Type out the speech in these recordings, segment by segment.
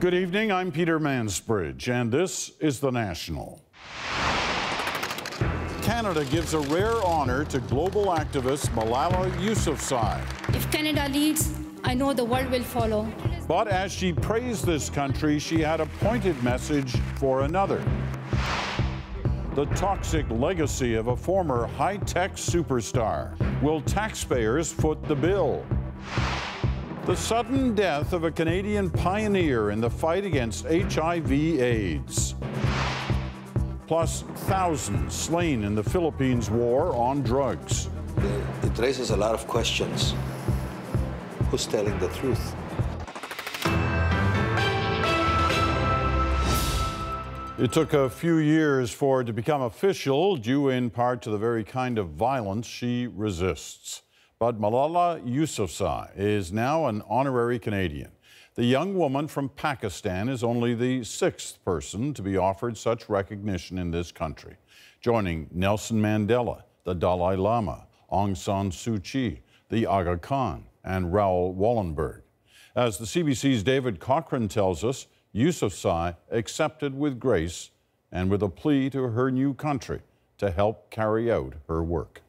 Good evening. I'm Peter Mansbridge, and this is The National. Canada gives a rare honor to global activist Malala Yousafzai. If Canada leads, I know the world will follow. But as she praised this country, she had a pointed message for another. The toxic legacy of a former high tech superstar. Will taxpayers foot the bill? The sudden death of a Canadian pioneer in the fight against HIV/AIDS. Plus, thousands slain in the Philippines war on drugs. It raises a lot of questions. Who's telling the truth? It took a few years for it to become official, due in part to the very kind of violence she resists. But Malala Yousafzai is now an honorary Canadian. The young woman from Pakistan is only the sixth person to be offered such recognition in this country, joining Nelson Mandela, the Dalai Lama, Aung San Suu Kyi, the Aga Khan, and Raoul Wallenberg. As the CBC's David Cochrane tells us, Yousafzai accepted with grace and with a plea to her new country to help carry out her work.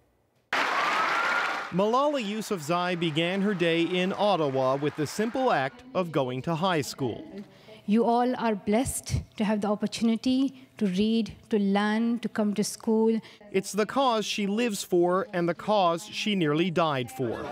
Malala Yousafzai began her day in Ottawa with the simple act of going to high school. You all are blessed to have the opportunity to read, to learn, to come to school. It's the cause she lives for and the cause she nearly died for.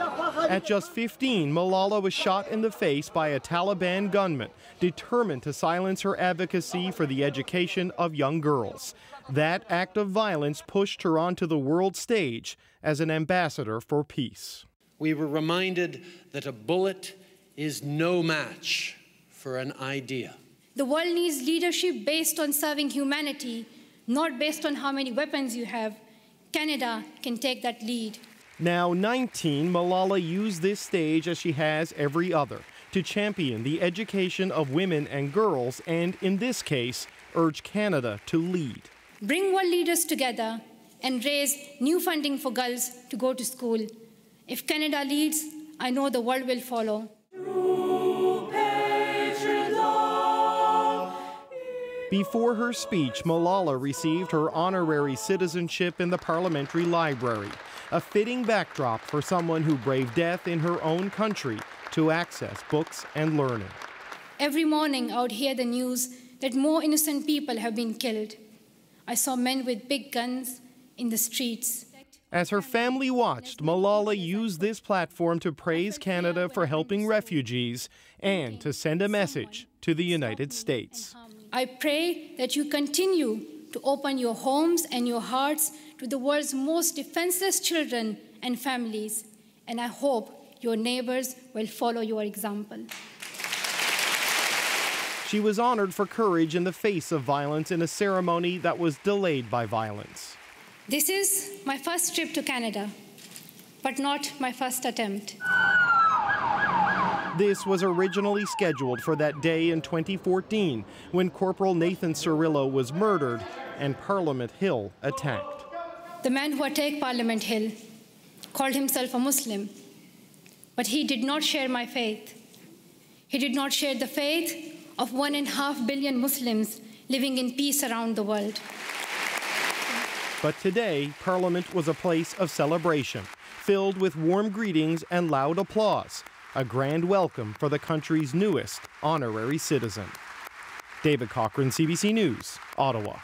At just 15, Malala was shot in the face by a Taliban gunman determined to silence her advocacy for the education of young girls. That act of violence pushed her onto the world stage as an ambassador for peace. We were reminded that a bullet is no match for an idea. The world needs leadership based on serving humanity, not based on how many weapons you have. Canada can take that lead. Now 19, Malala used this stage as she has every other to champion the education of women and girls and, in this case, urge Canada to lead. Bring world leaders together and raise new funding for girls to go to school. If Canada leads, I know the world will follow. Before her speech, Malala received her honorary citizenship in the Parliamentary Library, a fitting backdrop for someone who braved death in her own country to access books and learning. Every morning I would hear the news that more innocent people have been killed. I saw men with big guns in the streets. As her family watched, Malala used this platform to praise Canada for helping refugees and to send a message to the United States. I pray that you continue to open your homes and your hearts to the world's most defenseless children and families, and I hope your neighbors will follow your example. She was honored for courage in the face of violence in a ceremony that was delayed by violence. This is my first trip to Canada, but not my first attempt. This was originally scheduled for that day in 2014 when Corporal Nathan Cirillo was murdered and Parliament Hill attacked. The man who attacked Parliament Hill called himself a Muslim, but he did not share my faith. He did not share the faith of one and a half billion Muslims living in peace around the world. But today, Parliament was a place of celebration, filled with warm greetings and loud applause, a grand welcome for the country's newest honorary citizen. David Cochrane, CBC News, Ottawa.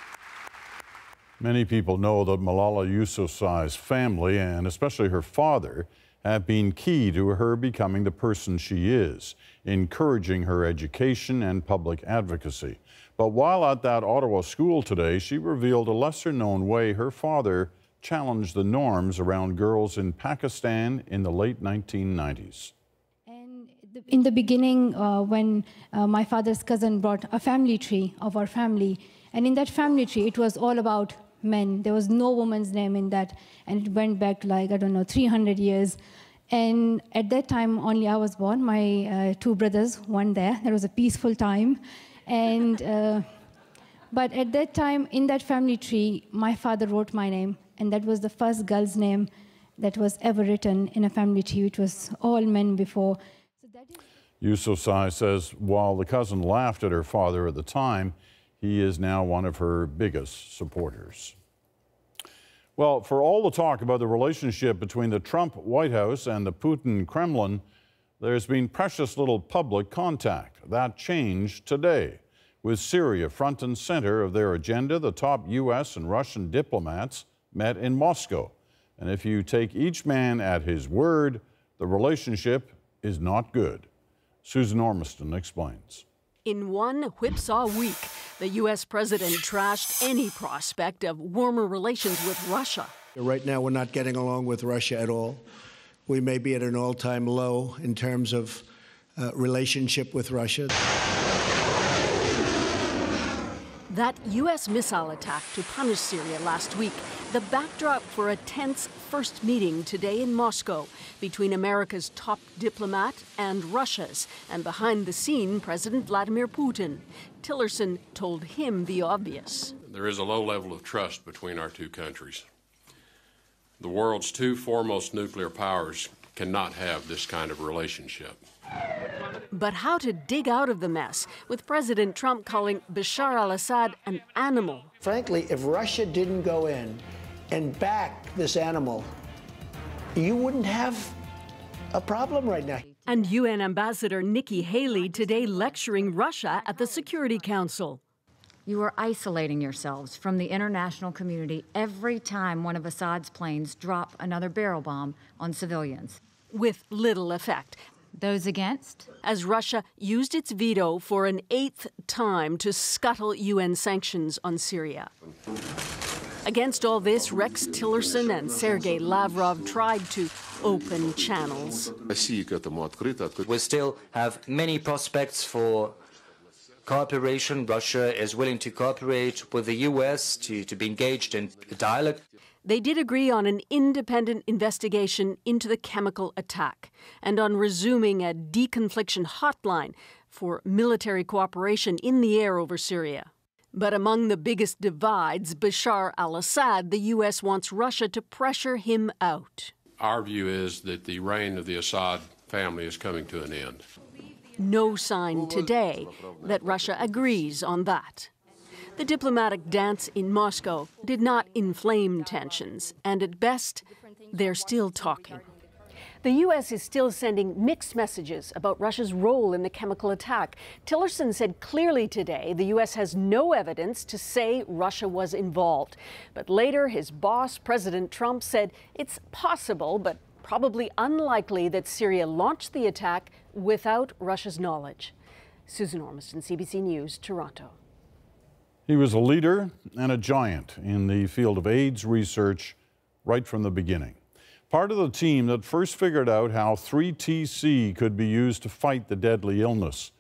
Many people know that Malala Yousafzai's family, and especially her father, have been key to her becoming the person she is, encouraging her education and public advocacy. But while at that Ottawa school today, she revealed a lesser known way her father challenged the norms around girls in Pakistan in the late 1990s. And in the beginning, uh, when uh, my father's cousin brought a family tree of our family, and in that family tree, it was all about men. There was no woman's name in that, and it went back like, I don't know, 300 years. And at that time, only I was born. My uh, two brothers weren't there. It was a peaceful time. And, uh, but at that time, in that family tree, my father wrote my name, and that was the first girl's name that was ever written in a family tree, which was all men before. Yousafzai says while the cousin laughed at her father at the time, he is now one of her biggest supporters. Well, for all the talk about the relationship between the Trump White House and the Putin Kremlin, there's been precious little public contact. That changed today. With Syria front and center of their agenda, the top U.S. and Russian diplomats met in Moscow. And if you take each man at his word, the relationship is not good. Susan Ormiston explains. In one whipsaw week, the U.S. president trashed any prospect of warmer relations with Russia. Right now, we're not getting along with Russia at all. We may be at an all time low in terms of uh, relationship with Russia. That U.S. missile attack to punish Syria last week, the backdrop for a tense first meeting today in Moscow between America's top diplomat and Russia's, and behind the scene, President Vladimir Putin. Tillerson told him the obvious. There is a low level of trust between our two countries. The world's two foremost nuclear powers cannot have this kind of relationship. But how to dig out of the mess, with President Trump calling Bashar al Assad an animal. Frankly, if Russia didn't go in and back this animal, you wouldn't have a problem right now. And UN Ambassador Nikki Haley today lecturing Russia at the Security Council. You are isolating yourselves from the international community every time one of Assad's planes drop another barrel bomb on civilians. With little effect. Those against? As Russia used its veto for an eighth time to scuttle UN sanctions on Syria. Against all this, Rex Tillerson and Sergei Lavrov tried to open channels. We still have many prospects for cooperation. Russia is willing to cooperate with the U.S. to, to be engaged in dialogue. They did agree on an independent investigation into the chemical attack and on resuming a deconfliction hotline for military cooperation in the air over Syria. But among the biggest divides, Bashar al Assad, the U.S. wants Russia to pressure him out. Our view is that the reign of the Assad family is coming to an end. No sign today that Russia agrees on that. The diplomatic dance in Moscow did not inflame tensions, and at best, they're still talking. The U.S. is still sending mixed messages about Russia's role in the chemical attack. Tillerson said clearly today the U.S. has no evidence to say Russia was involved. But later, his boss, President Trump, said it's possible, but probably unlikely, that Syria launched the attack without Russia's knowledge. Susan Ormiston, CBC News, Toronto. He was a leader and a giant in the field of AIDS research right from the beginning. Part of the team that first figured out how 3TC could be used to fight the deadly illness.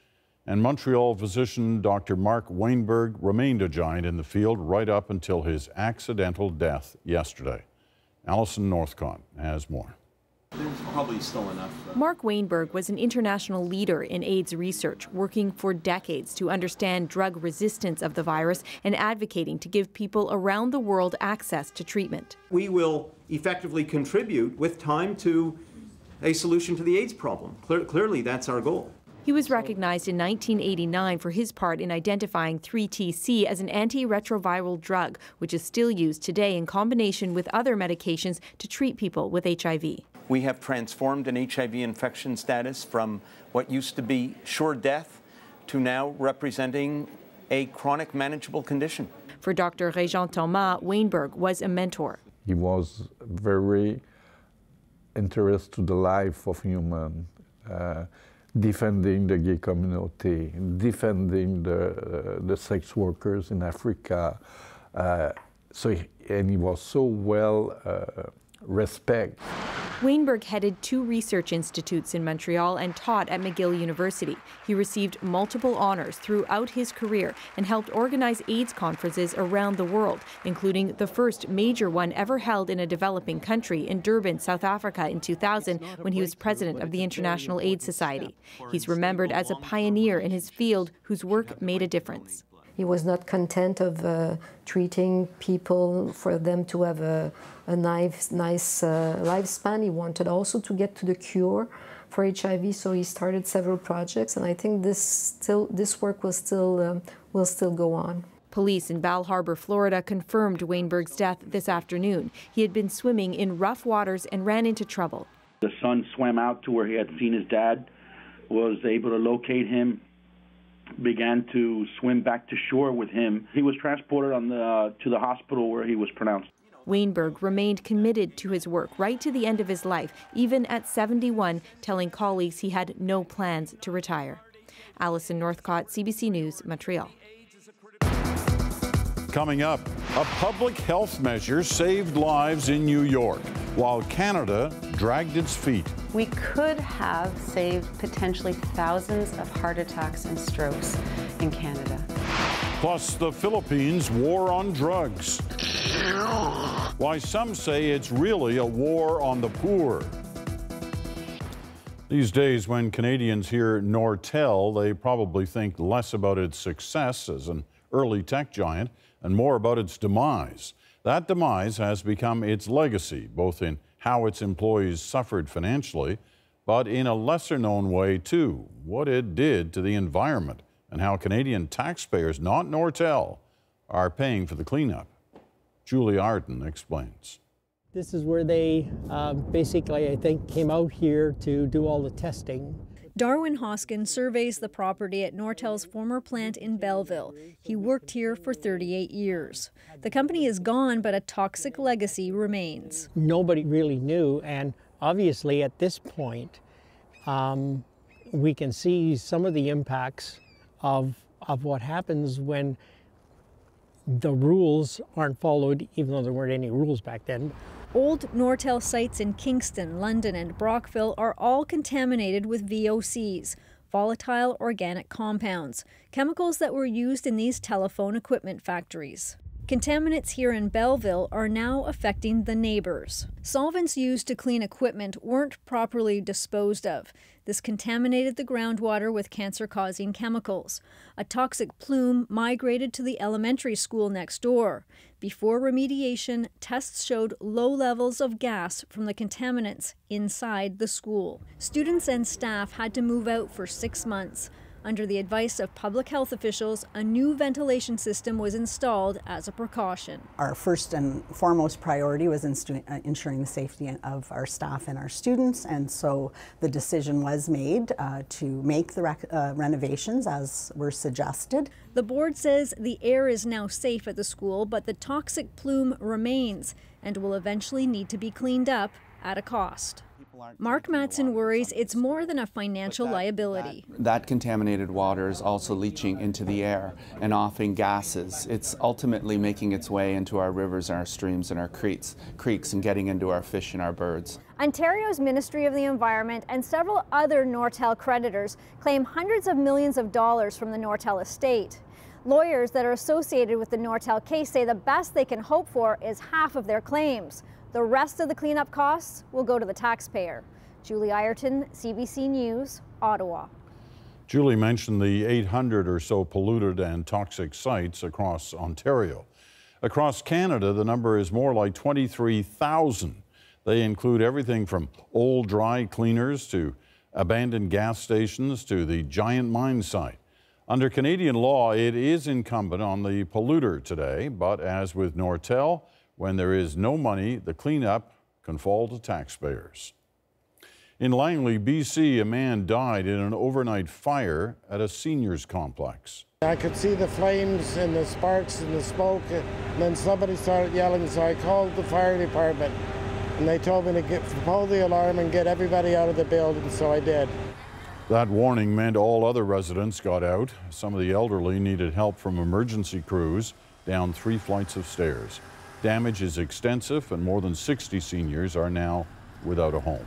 And Montreal physician Dr. Mark Wainberg remained a giant in the field right up until his accidental death yesterday. Allison Northcott has more. There's probably still enough. Mark Wainberg was an international leader in AIDS research, working for decades to understand drug resistance of the virus and advocating to give people around the world access to treatment. We will effectively contribute with time to a solution to the AIDS problem. Clear, clearly, that's our goal. He was recognized in 1989 for his part in identifying 3TC as an antiretroviral drug, which is still used today in combination with other medications to treat people with HIV. We have transformed an HIV infection status from what used to be sure death to now representing a chronic manageable condition. For Dr. Réjean Thomas, Wainberg was a mentor. He was very interested to the life of human, uh, defending the gay community, defending the, uh, the sex workers in Africa. Uh, so, he, and he was so well uh, respect. Wainberg headed two research institutes in Montreal and taught at McGill University. He received multiple honors throughout his career and helped organize AIDS conferences around the world, including the first major one ever held in a developing country in Durban, South Africa in 2000 when he was president of the International AIDS Society. He's remembered as a pioneer in his field whose work made a difference. He was not content of uh, treating people for them to have a, a nice, nice uh, lifespan. He wanted also to get to the cure for HIV. So he started several projects, and I think this still this work will still um, will still go on. Police in Bal Harbour, Florida confirmed Wainberg's death this afternoon. He had been swimming in rough waters and ran into trouble. The son swam out to where he had seen his dad, was able to locate him, began to swim back to shore with him. He was transported on the, to the hospital where he was pronounced. Wainberg remained committed to his work right to the end of his life, even at 71, telling colleagues he had no plans to retire. Allison Northcott, CBC News, Montreal. Coming up, a public health measure saved lives in New York while Canada dragged its feet. We could have saved potentially thousands of heart attacks and strokes in Canada. Plus, the Philippines' war on drugs. Why some say it's really a war on the poor. These days, when Canadians hear Nortel, they probably think less about its success as an early tech giant and more about its demise. That demise has become its legacy, both in how its employees suffered financially, but in a lesser known way too, what it did to the environment and how Canadian taxpayers, not Nortel, are paying for the cleanup. Julie Ireton explains. This is where they uh, basically, I think, came out here to do all the testing. Darwin Hoskin surveys the property at Nortel's former plant in Belleville. He worked here for 38 years. The company is gone, but a toxic legacy remains. Nobody really knew, and obviously at this point, um, we can see some of the impacts of, of what happens when the rules aren't followed, even though there weren't any rules back then. Old Nortel sites in Kingston, London, and Brockville are all contaminated with VOCs, volatile organic compounds, chemicals that were used in these telephone equipment factories. Contaminants here in Belleville are now affecting the neighbors. Solvents used to clean equipment weren't properly disposed of. This contaminated the groundwater with cancer causing chemicals. A toxic plume migrated to the elementary school next door. Before remediation, tests showed low levels of gas from the contaminants inside the school. Students and staff had to move out for six months. Under the advice of public health officials, a new ventilation system was installed as a precaution. Our first and foremost priority was uh, ensuring the safety of our staff and our students, and so the decision was made uh, to make the uh, renovations as were suggested. The board says the air is now safe at the school, but the toxic plume remains and will eventually need to be cleaned up at a cost. Mark Matson worries it's more than a financial that, liability. That, that, contaminated water is also leaching into the air and offing gases. It's ultimately making its way into our rivers and our streams and our creeks, creeks and getting into our fish and our birds. Ontario's Ministry of the Environment and several other Nortel creditors claim hundreds of millions of dollars from the Nortel estate. Lawyers that are associated with the Nortel case say the best they can hope for is half of their claims. The rest of the cleanup costs will go to the taxpayer. Julie Ireton, CBC News, Ottawa. Julie mentioned the 800 or so polluted and toxic sites across Ontario. Across Canada, the number is more like 23,000. They include everything from old dry cleaners to abandoned gas stations to the giant mine site. Under Canadian law, it is incumbent on the polluter today, but as with Nortel, when there is no money, the cleanup can fall to taxpayers. In Langley, BC, a man died in an overnight fire at a seniors complex. I could see the flames and the sparks and the smoke, and then somebody started yelling, so I called the fire department, and they told me to get, pull the alarm and get everybody out of the building, so I did. That warning meant all other residents got out. Some of the elderly needed help from emergency crews down three flights of stairs. Damage is extensive, and more than 60 seniors are now without a home.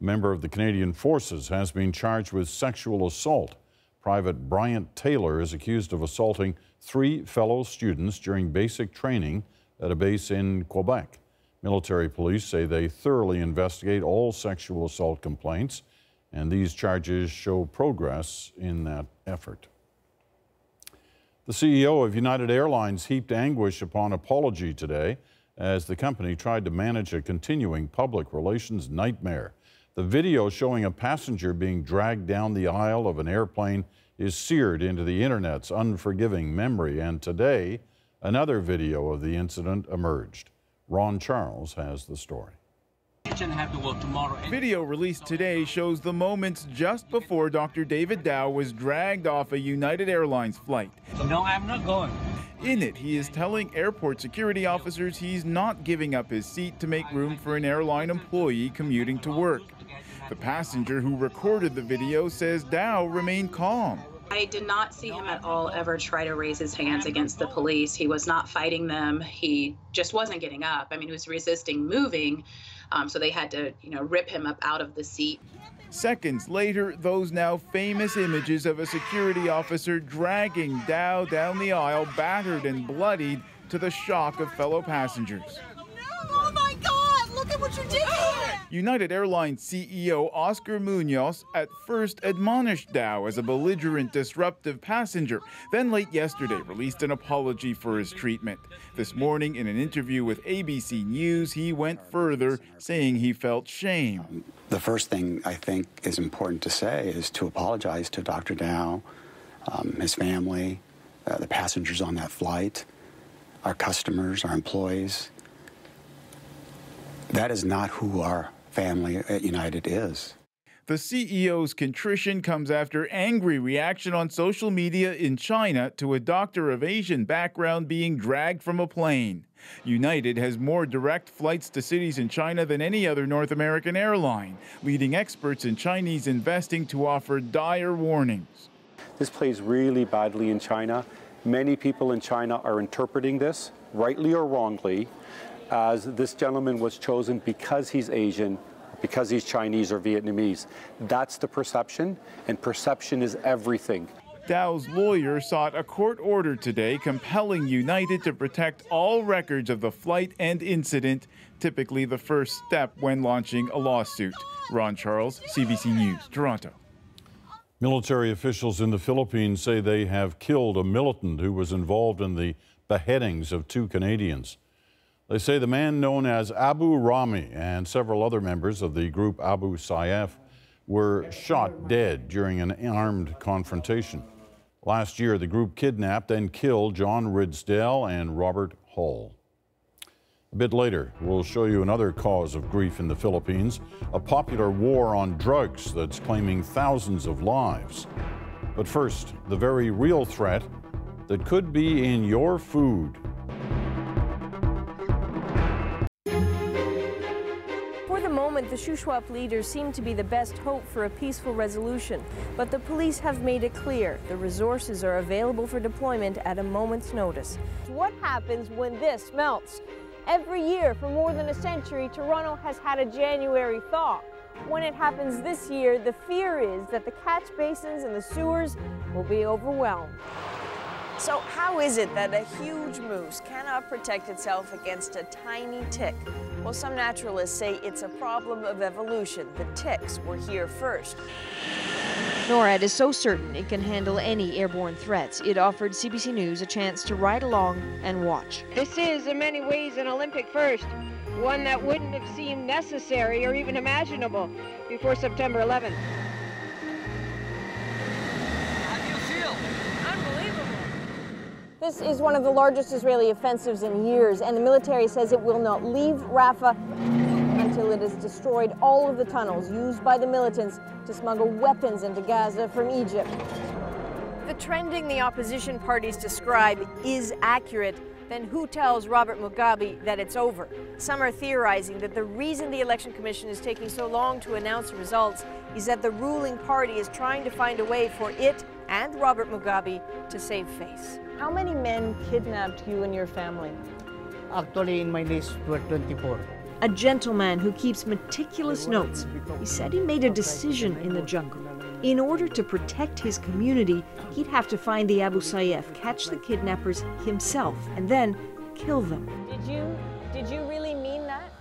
A member of the Canadian Forces has been charged with sexual assault. Private Bryant Taylor is accused of assaulting three fellow students during basic training at a base in Quebec. Military police say they thoroughly investigate all sexual assault complaints, and these charges show progress in that effort. The CEO of United Airlines heaped anguish upon apology today as the company tried to manage a continuing public relations nightmare. The video showing a passenger being dragged down the aisle of an airplane is seared into the internet's unforgiving memory, and today, another video of the incident emerged. Ron Charles has the story. Video released today shows the moments just before Dr. David Dao was dragged off a United Airlines flight. No, I'm not going. In it, he is telling airport security officers he's not giving up his seat to make room for an airline employee commuting to work. The passenger who recorded the video says Dao remained calm. I did not see him at all ever try to raise his hands against the police. He was not fighting them. He just wasn't getting up. I mean, he was resisting moving, um, so they had to, you know, rip him up out of the seat. Seconds later, those now famous images of a security officer dragging Dao down the aisle, battered and bloodied, to the shock of fellow passengers. Oh my God, look at what you did United Airlines CEO Oscar Munoz at first admonished Dao as a belligerent, disruptive passenger, then late yesterday released an apology for his treatment. This morning, in an interview with ABC News, he went further, saying he felt shame. The first thing I think is important to say is to apologize to Dr. Dao, um, his family, uh, the passengers on that flight, our customers, our employees. That is not who our family at United is. The CEO's contrition comes after angry reaction on social media in China to a doctor of Asian background being dragged from a plane. United has more direct flights to cities in China than any other North American airline, leading experts in Chinese investing to offer dire warnings. This plays really badly in China. Many people in China are interpreting this, rightly or wrongly, as this gentleman was chosen because he's Asian, because he's Chinese or Vietnamese. That's the perception, and perception is everything. Dao's lawyer sought a court order today compelling United to protect all records of the flight and incident, typically the first step when launching a lawsuit. Ron Charles, CBC News, Toronto. Military officials in the Philippines say they have killed a militant who was involved in the beheadings of two Canadians. They say the man known as Abu Rami and several other members of the group Abu Sayyaf were shot dead during an armed confrontation. Last year, the group kidnapped and killed John Ridsdale and Robert Hall. A bit later, we'll show you another cause of grief in the Philippines a popular war on drugs that's claiming thousands of lives. But first, the very real threat that could be in your food. The Shuswap leaders seem to be the best hope for a peaceful resolution. But the police have made it clear the resources are available for deployment at a moment's notice. What happens when this melts? Every year for more than a century, Toronto has had a January thaw. When it happens this year, the fear is that the catch basins and the sewers will be overwhelmed. So how is it that a huge moose cannot protect itself against a tiny tick? Well, some naturalists say it's a problem of evolution. The ticks were here first. NORAD is so certain it can handle any airborne threats, it offered CBC News a chance to ride along and watch. This is, in many ways, an Olympic first, one that wouldn't have seemed necessary or even imaginable before September 11th. This is one of the largest Israeli offensives in years, and the military says it will not leave Rafah until it has destroyed all of the tunnels used by the militants to smuggle weapons into Gaza from Egypt. The trending the opposition parties describe is accurate, then who tells Robert Mugabe that it's over? Some are theorizing that the reason the Election Commission is taking so long to announce results is that the ruling party is trying to find a way for it and Robert Mugabe to save face. How many men kidnapped you and your family? Actually, in my list were 24. A gentleman who keeps meticulous notes. He said he made a decision in the jungle. In order to protect his community, he'd have to find the Abu Sayyaf, catch the kidnappers himself, and then kill them. Did you did you really mean that?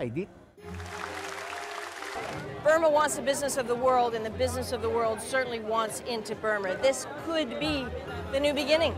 I did. Burma wants the business of the world, and the business of the world certainly wants into Burma. This could be the new beginning.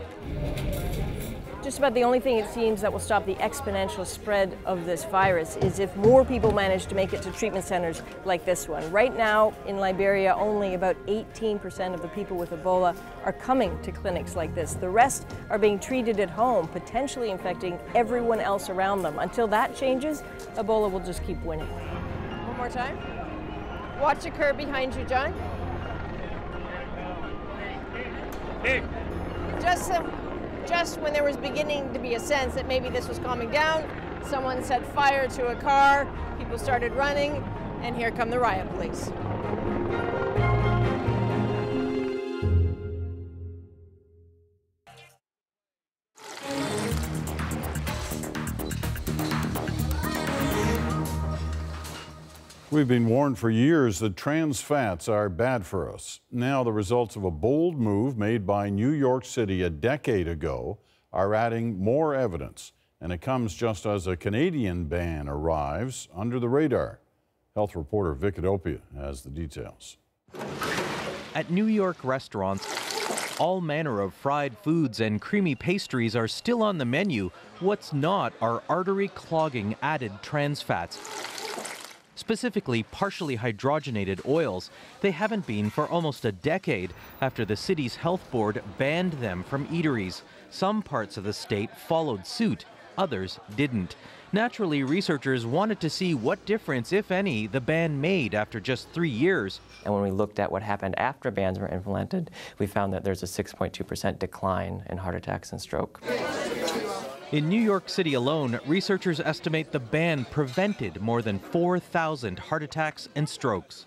Just about the only thing it seems that will stop the exponential spread of this virus is if more people manage to make it to treatment centers like this one. Right now in Liberia, only about 18% of the people with Ebola are coming to clinics like this. The rest are being treated at home, potentially infecting everyone else around them. Until that changes, Ebola will just keep winning. One more time. Watch the curb behind you, John. Hey. Just um, just when there was beginning to be a sense that maybe this was calming down, someone set fire to a car, people started running, and here come the riot police. We've been warned for years that trans fats are bad for us. Now, the results of a bold move made by New York City a decade ago are adding more evidence, and it comes just as a Canadian ban arrives under the radar. Health reporter Vik Adhopia has the details. At New York restaurants, all manner of fried foods and creamy pastries are still on the menu. What's not are artery clogging added trans fats specifically partially hydrogenated oils. They haven't been for almost a decade after the city's health board banned them from eateries. Some parts of the state followed suit, others didn't. Naturally, researchers wanted to see what difference, if any, the ban made after just three years. And when we looked at what happened after bans were implemented, we found that there's a 6.2% decline in heart attacks and stroke. In New York City alone, researchers estimate the ban prevented more than 4,000 heart attacks and strokes.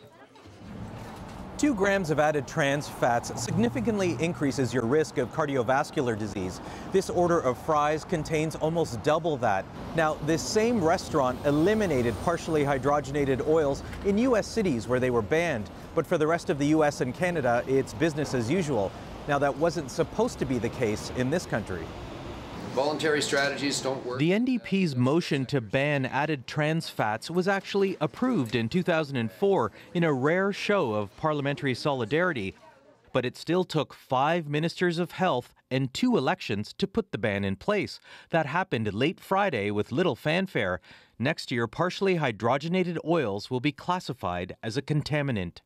Two grams of added trans fats significantly increases your risk of cardiovascular disease. This order of fries contains almost double that. Now, this same restaurant eliminated partially hydrogenated oils in U.S. cities where they were banned. But for the rest of the U.S. and Canada, it's business as usual. Now, that wasn't supposed to be the case in this country. Voluntary strategies don't work. The NDP's motion to ban added trans fats was actually approved in 2004 in a rare show of parliamentary solidarity. But it still took five ministers of health and two elections to put the ban in place. That happened late Friday with little fanfare. Next year, partially hydrogenated oils will be classified as a contaminant.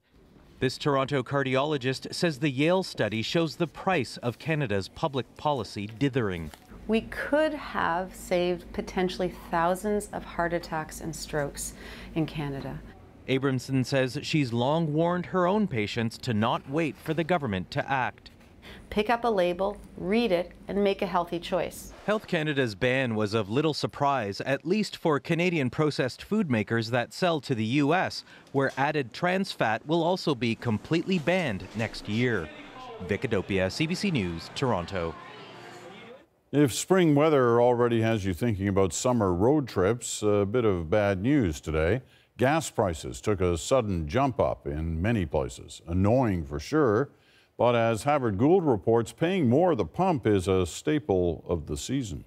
This Toronto cardiologist says the Yale study shows the price of Canada's public policy dithering we could have saved potentially thousands of heart attacks and strokes in Canada. Abramson says she's long warned her own patients to not wait for the government to act. Pick up a label, read it, and make a healthy choice. Health Canada's ban was of little surprise, at least for Canadian processed food makers that sell to the U.S., where added trans fat will also be completely banned next year. Vik Adhopia, CBC News, Toronto. If spring weather already has you thinking about summer road trips, a bit of bad news today. Gas prices took a sudden jump up in many places. Annoying for sure, but as Havard Gould reports, paying more at the pump is a staple of the season.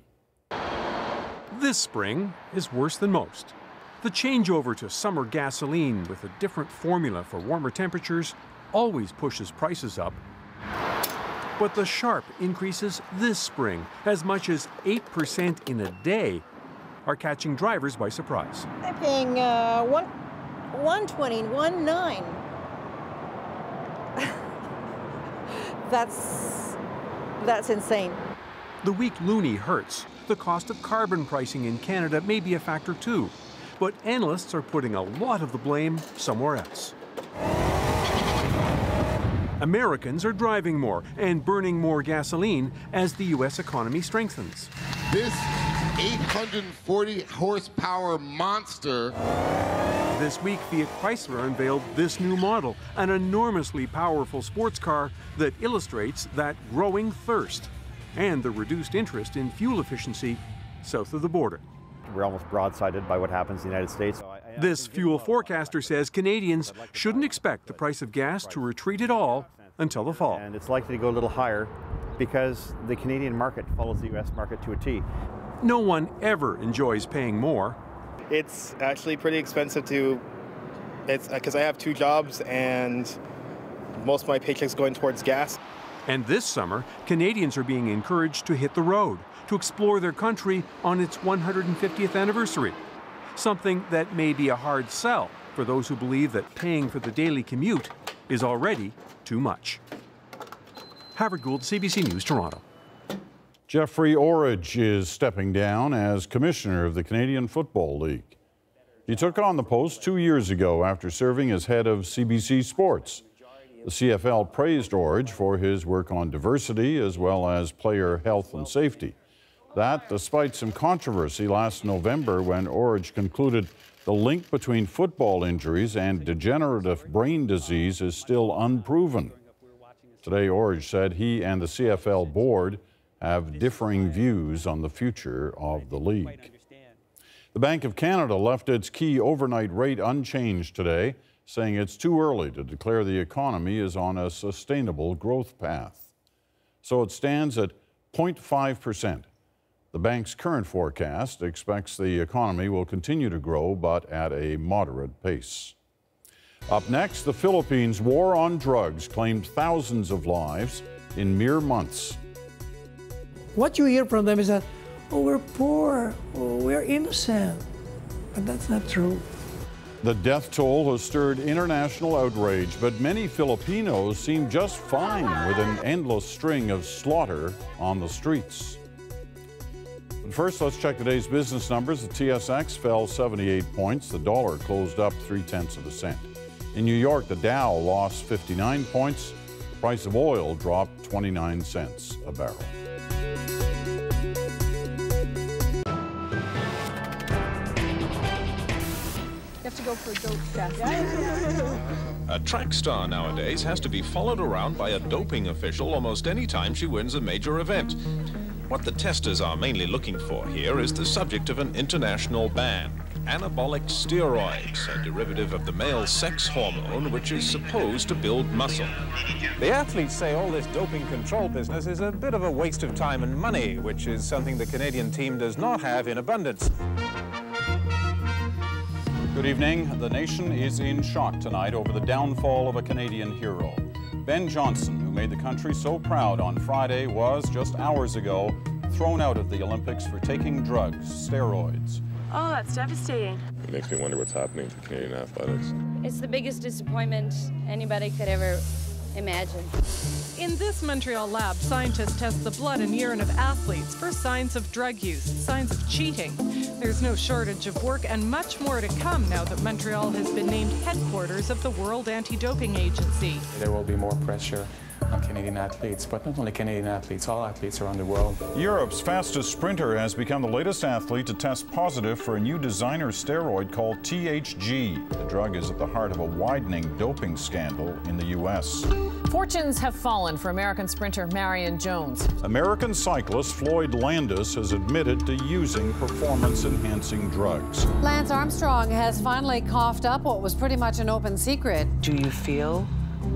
This spring is worse than most. The changeover to summer gasoline with a different formula for warmer temperatures always pushes prices up but the sharp increases this spring, as much as 8% in a day, are catching drivers by surprise. They're paying uh, one, 120, 19. that's, that's insane. The weak loonie hurts. The cost of carbon pricing in Canada may be a factor too, but analysts are putting a lot of the blame somewhere else. Americans are driving more and burning more gasoline as the U.S. economy strengthens. This 840 horsepower monster. This week, Fiat Chrysler unveiled this new model, an enormously powerful sports car that illustrates that growing thirst and the reduced interest in fuel efficiency south of the border. We're almost broadsided by what happens in the United States. This fuel forecaster says Canadians shouldn't expect the price of gas to retreat at all until the fall. And it's likely to go a little higher because the Canadian market follows the U.S. market to a T. No one ever enjoys paying more. It's actually pretty expensive to, it's uh, because I have two jobs and most of my paychecks going towards gas. And this summer, Canadians are being encouraged to hit the road, to explore their country on its 150th anniversary. Something that may be a hard sell for those who believe that paying for the daily commute is already too much. Havard Gould, CBC News, Toronto. Jeffrey Orridge is stepping down as commissioner of the Canadian Football League. He took on the post two years ago after serving as head of CBC Sports. The CFL praised Orridge for his work on diversity as well as player health and safety. That despite some controversy last November when Orridge concluded the link between football injuries and degenerative brain disease is still unproven. Today, Orridge said he and the CFL board have differing views on the future of the league. The Bank of Canada left its key overnight rate unchanged today, saying it's too early to declare the economy is on a sustainable growth path. So it stands at 0.5 percent. The bank's current forecast expects the economy will continue to grow, but at a moderate pace. Up next, the Philippines' war on drugs claimed thousands of lives in mere months. What you hear from them is that, oh, we're poor, oh, we're innocent. But that's not true. The death toll has stirred international outrage, but many Filipinos seem just fine with an endless string of slaughter on the streets. But first, let's check today's business numbers. The TSX fell 78 points. The dollar closed up three tenths of a cent. In New York, the Dow lost 59 points. The price of oil dropped 29 cents a barrel. You have to go for a dope test. a track star nowadays has to be followed around by a doping official almost any time she wins a major event. What the testers are mainly looking for here is the subject of an international ban. Anabolic steroids, a derivative of the male sex hormone which is supposed to build muscle. The athletes say all this doping control business is a bit of a waste of time and money, which is something the Canadian team does not have in abundance. Good evening. The nation is in shock tonight over the downfall of a Canadian hero. Ben Johnson, who made the country so proud on Friday, was just hours ago thrown out of the Olympics for taking drugs, steroids. Oh, that's devastating. It makes me wonder what's happening to Canadian athletics. It's the biggest disappointment anybody could ever imagine. In this Montreal lab, scientists test the blood and urine of athletes for signs of drug use, signs of cheating. There's no shortage of work and much more to come now that Montreal has been named headquarters of the World Anti-Doping Agency. There will be more pressure on Canadian athletes, but not only Canadian athletes, all athletes around the world. Europe's fastest sprinter has become the latest athlete to test positive for a new designer steroid called THG. The drug is at the heart of a widening doping scandal in the U.S. Fortunes have fallen for American sprinter Marion Jones. American cyclist Floyd Landis has admitted to using performance-enhancing drugs. Lance Armstrong has finally coughed up what was pretty much an open secret. Do you feel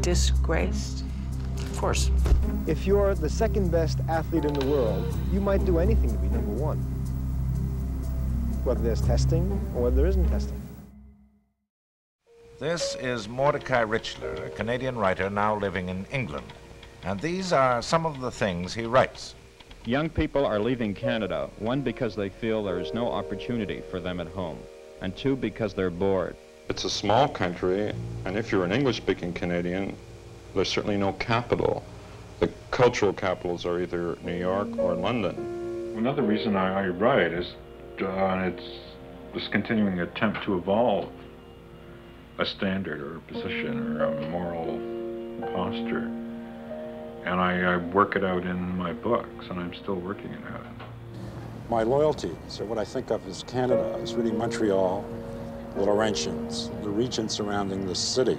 disgraced? Of course. If you're the second best athlete in the world, you might do anything to be number one. Whether there's testing or whether there isn't testing. This is Mordecai Richler, a Canadian writer now living in England. And these are some of the things he writes. Young people are leaving Canada, one, because they feel there is no opportunity for them at home, and two, because they're bored. It's a small country, and if you're an English-speaking Canadian, there's certainly no capital. The cultural capitals are either New York or London. Another reason I, I write is uh, it's this continuing attempt to evolve a standard or a position or a moral posture. And I, I, work it out in my books, and I'm still working it out. My loyalty, so what I think of as Canada, is really Montreal, the Laurentians, the region surrounding the city.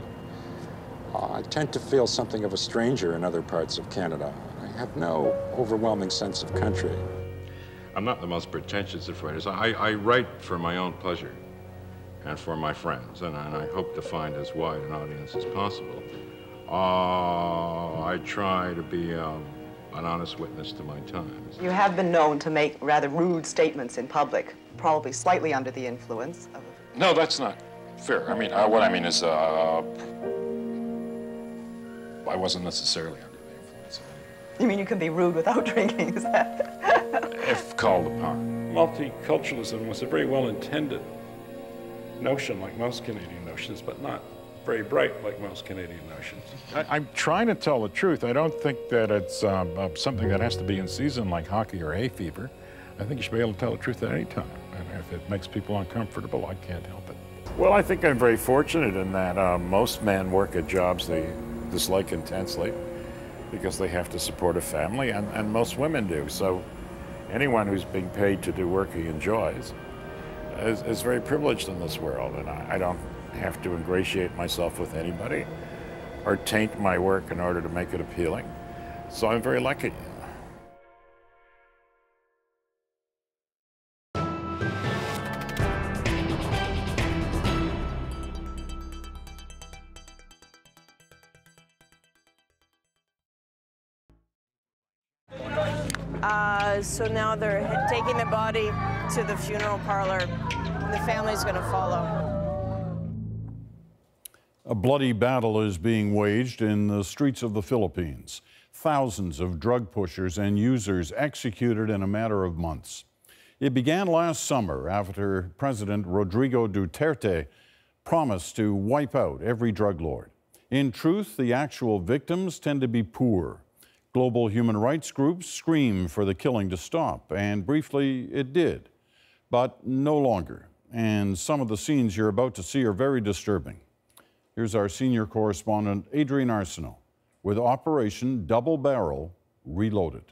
Uh, I tend to feel something of a stranger in other parts of Canada. I have no overwhelming sense of country. I'm not the most pretentious of writers. I, I write for my own pleasure and for my friends, and, and I hope to find as wide an audience as possible. Uh, I try to be um, an honest witness to my times. You have been known to make rather rude statements in public, probably slightly under the influence of... No, that's not fair. I mean, uh, what I mean is, uh, I wasn't necessarily under the influence of You mean you can be rude without drinking, is that? if called upon. Multiculturalism was a very well intended notion, like most Canadian notions, but not very bright like most Canadian notions. I, am trying to tell the truth. I don't think that it's um, uh, something that has to be in season like hockey or hay fever. I think you should be able to tell the truth at any time. And if it makes people uncomfortable, I can't help it. Well, I think I'm very fortunate in that uh, most men work at jobs they dislike intensely because they have to support a family, and, and most women do. So anyone who's being paid to do work he enjoys is, is very privileged in this world, and I, I don't have to ingratiate myself with anybody or taint my work in order to make it appealing. So I'm very lucky. So now they're taking the body to the funeral parlor. And the family's going to follow. A bloody battle is being waged in the streets of the Philippines. Thousands of drug pushers and users executed in a matter of months. It began last summer after President Rodrigo Duterte promised to wipe out every drug lord. In truth, the actual victims tend to be poor. Global human rights groups scream for the killing to stop, and briefly it did, but no longer. And some of the scenes you're about to see are very disturbing. Here's our senior correspondent, Adrienne Arsenault, with Operation Double Barrel Reloaded.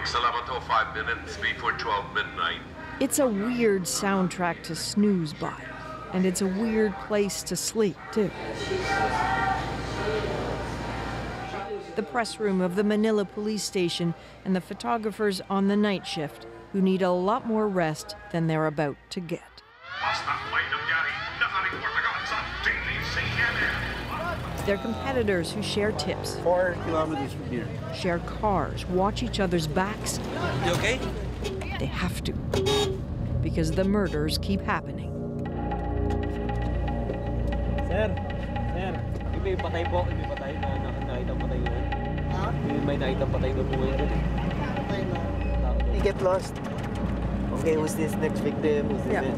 It's 11.05 minutes before 12 midnight. It's a weird soundtrack to snooze by, and it's a weird place to sleep, too. The press room of the Manila police station and the photographers on the night shift who need a lot more rest than they're about to get. They're competitors who share tips. Four kilometers from here. Share cars, watch each other's backs. You okay? They have to. Because the murders keep happening. Sir, sir, may patay po, may patay na nakita patay yun. Ha? May nakita patay na po yun eh. You get lost. Okay, who's this next victim? Who's this yeah.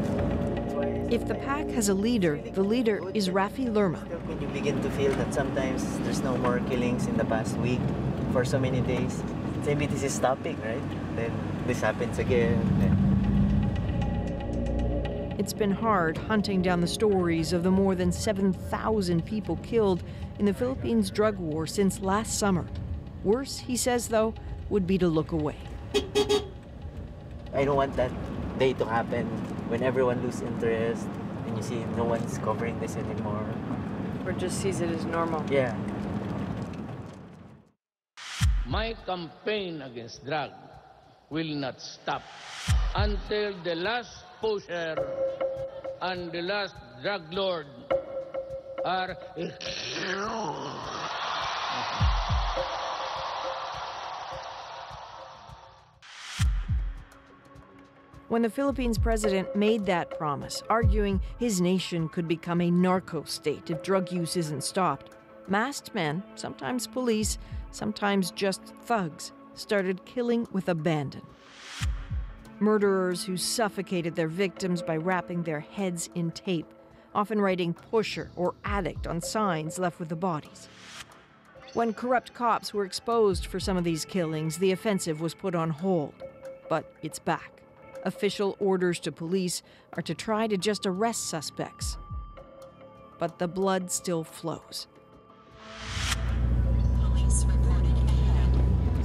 If the pack has a leader, the leader is Raffy Lerma. When you begin to feel that sometimes there's no more killings in the past week for so many days, maybe this is stopping, right? Then this happens again. It's been hard hunting down the stories of the more than 7,000 people killed in the Philippines drug war since last summer. Worse, he says, though, would be to look away. I don't want that day to happen when everyone loses interest and you see no one's covering this anymore. Or just sees it as normal. Yeah. My campaign against drug will not stop until the last pusher and the last drug lord are when the Philippines president made that promise, arguing his nation could become a narco state if drug use isn't stopped, masked men, sometimes police, sometimes just thugs, started killing with abandon. Murderers who suffocated their victims by wrapping their heads in tape, often writing pusher or addict on signs left with the bodies. When corrupt cops were exposed for some of these killings, the offensive was put on hold. But it's back. Official orders to police are to try to just arrest suspects. But the blood still flows.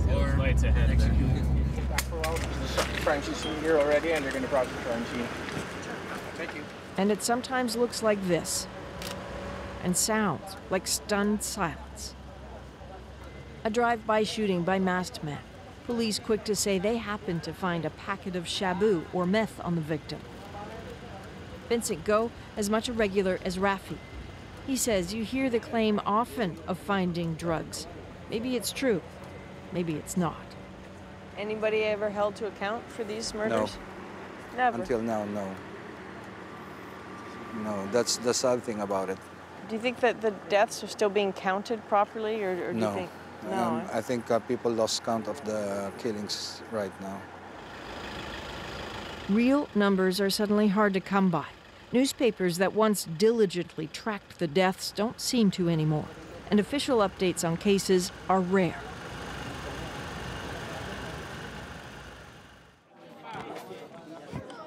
Four lights ahead. Executed. Francie's here already, and they're going to process Francie. Thank you. And it sometimes looks like this, and sounds like stunned silence. A drive-by shooting by masked men. Police quick to say they happened to find a packet of shabu or meth on the victim. Vincent Go as much a regular as Raffy. He says you hear the claim often of finding drugs. Maybe it's true, maybe it's not. Anybody ever held to account for these murders? No. Never. Until now, no. No, that's the sad thing about it. Do you think that the deaths are still being counted properly, or, or do no. you think no? Um, I think uh, people lost count of the killings right now. Real numbers are suddenly hard to come by. Newspapers that once diligently tracked the deaths don't seem to anymore, and official updates on cases are rare.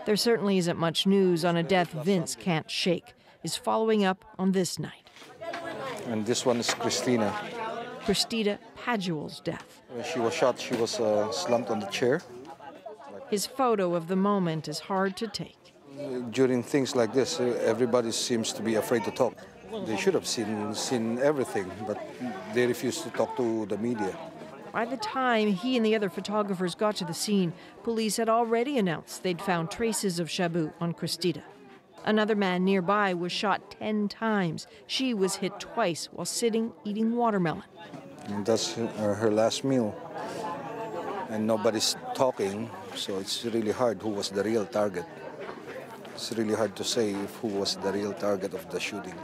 There certainly isn't much news on a death Vince can't shake. Is following up on this night. And this one is Christina. Christina Paduel's death. When she was shot, she was uh, slumped on the chair. His photo of the moment is hard to take. During things like this, uh, everybody seems to be afraid to talk. They should have seen, seen everything, but they refuse to talk to the media. By the time he and the other photographers got to the scene, police had already announced they'd found traces of Shabu on Christina. Another man nearby was shot 10 times. She was hit twice while sitting eating watermelon. And that's her, her last meal. And nobody's talking, so it's really hard who was the real target. It's really hard to say if who was the real target of the shooting.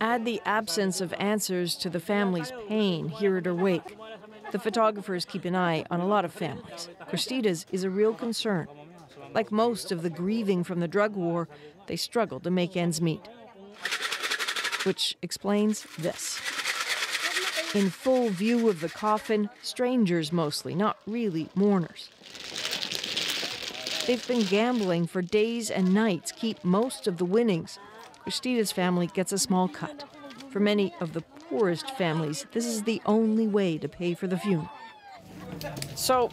Add the absence of answers to the family's pain here at her wake. The photographers keep an eye on a lot of families. Christina's is a real concern. Like most of the grieving from the drug war, they struggle to make ends meet. Which explains this. In full view of the coffin, strangers mostly, not really mourners. They've been gambling for days and nights, keep most of the winnings. Christina's family gets a small cut. For many of the poorest families, this is the only way to pay for the funeral. So,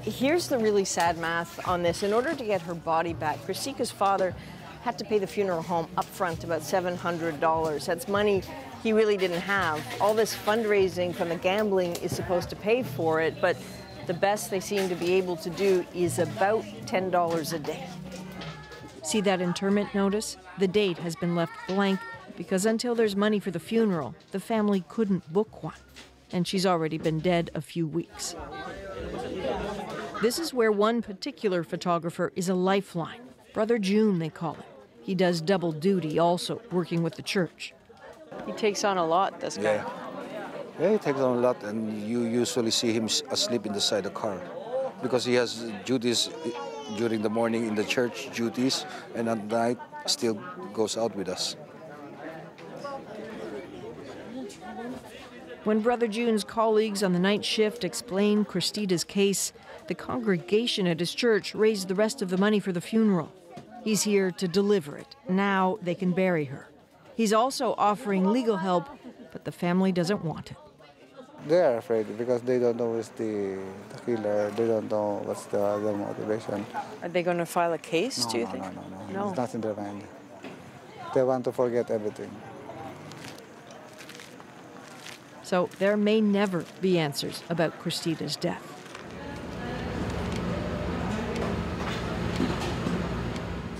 here's the really sad math on this. In order to get her body back, Christika's father had to pay the funeral home up front about $700. That's money he really didn't have. All this fundraising from the gambling is supposed to pay for it, but the best they seem to be able to do is about $10 a day. See that interment notice? The date has been left blank because until there's money for the funeral, the family couldn't book one. And she's already been dead a few weeks. This is where one particular photographer is a lifeline. Brother June, they call him. He does double duty, also working with the church. He takes on a lot, this guy. Yeah. Yeah, he takes on a lot, and you usually see him asleep inside the car because he has duties eh, during the morning in the church duties, and at night still goes out with us. When Brother June's colleagues on the night shift explained Christina's case, the congregation at his church raised the rest of the money for the funeral. He's here to deliver it. Now they can bury her. He's also offering legal help, but the family doesn't want it. They are afraid because they don't know who's the, the killer. They don't know what's the other motivation. Are they going to file a case, no, do you no, think? No, no, no, no. It's not in their mind. They want to forget everything. So there may never be answers about Christina's death.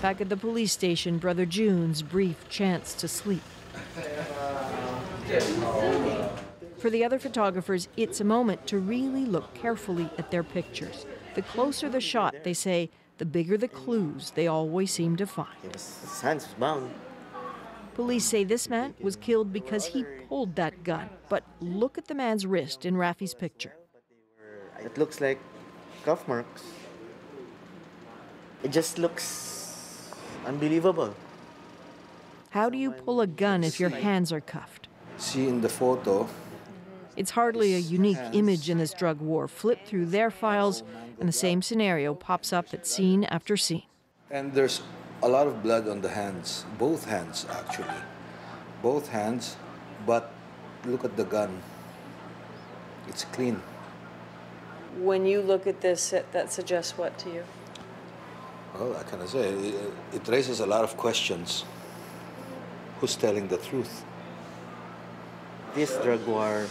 Back at the police station, Brother June's brief chance to sleep. For the other photographers, it's a moment to really look carefully at their pictures. The closer the shot, they say, the bigger the clues they always seem to find. His hands bound. Police say this man was killed because he pulled that gun. But look at the man's wrist in Raffy's picture. It looks like cuff marks. It just looks unbelievable. How do you pull a gun if your hands are cuffed? See in the photo, It's hardly a unique image in this drug war. Flip through their files, and the same scenario pops up at scene after scene. and there's a lot of blood on the hands, both hands actually. Both hands, but look at the gun. It's clean. When you look at this, that, that suggests what to you? Well, I can say it, it raises a lot of questions. Who's telling the truth? This drug war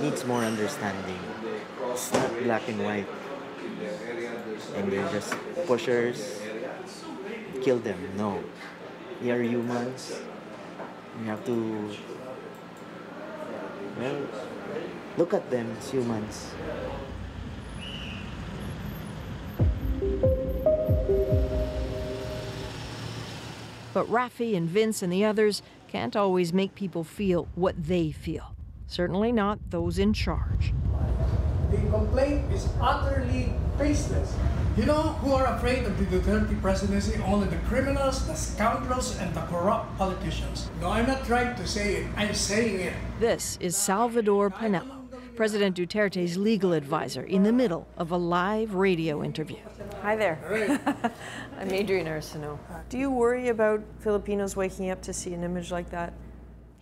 needs more understanding. It's not black and white. And they're just pushers. Kill them. No. We are humans. We have to well look at them as humans. But Raffy and Vince and the others can't always make people feel what they feel. Certainly not those in charge. The complaint is utterly baseless. You know who are afraid of the Duterte presidency? Only the criminals, the scoundrels, and the corrupt politicians. No, I'm not trying to say it, I'm saying it. This is Salvador Panelo, President Duterte's legal advisor, in the middle of a live radio interview. Hi there. I'm Adrienne Arsenault. Do you worry about Filipinos waking up to see an image like that?